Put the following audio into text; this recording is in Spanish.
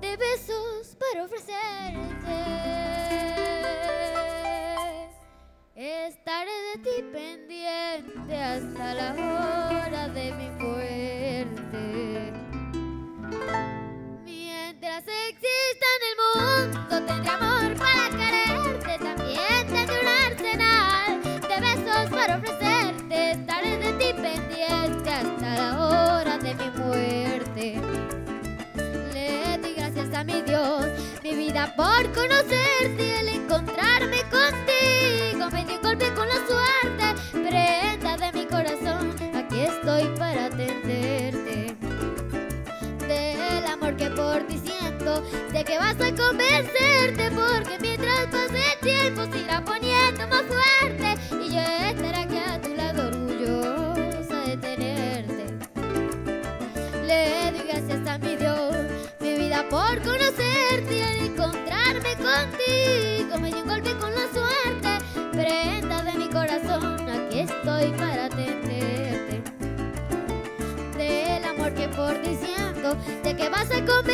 de besos para ofrecerte. Estaré de ti pendiente hasta la hora. A mi Dios, mi vida por conocerte el encontrarme contigo. Me di un golpe con la suerte, prenda de mi corazón. Aquí estoy para atenderte del amor que por ti siento. Sé que vas a convencerte porque mientras pase el tiempo se irá poniendo más fuerte y yo estaré aquí a tu lado orgullosa de tenerte. Le doy gracias a mi Dios, por conocerte y al encontrarme contigo me dio un golpe con la suerte, prenda de mi corazón, aquí estoy para atenderte. Del amor que por ti siento Sé que vas a convencerte